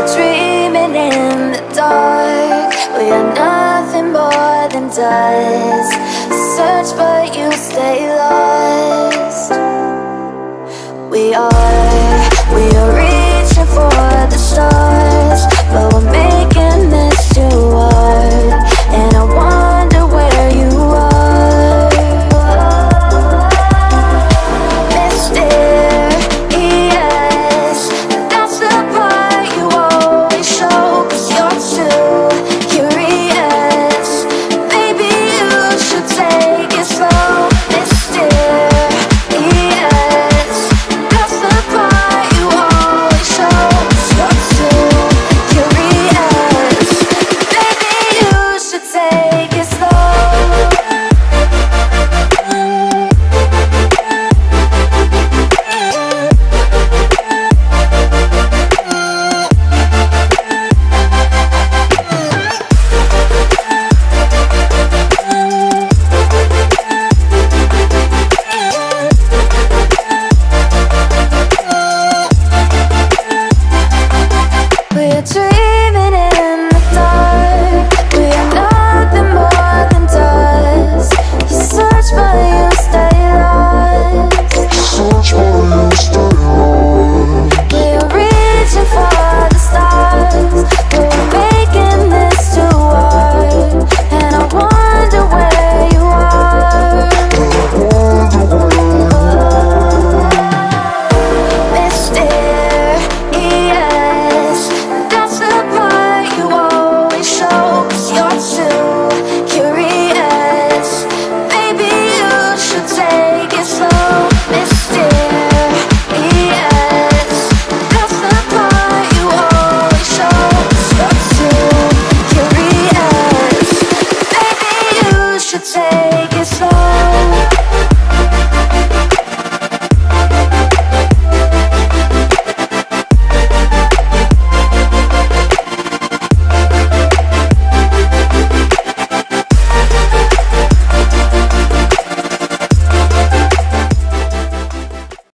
We're dreaming in the dark. We are nothing more than dust. Search for the tree should say.